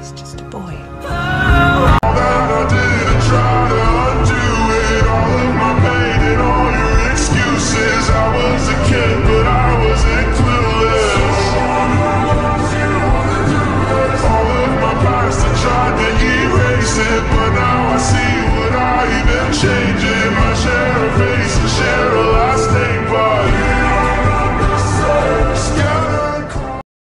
He's just a boy.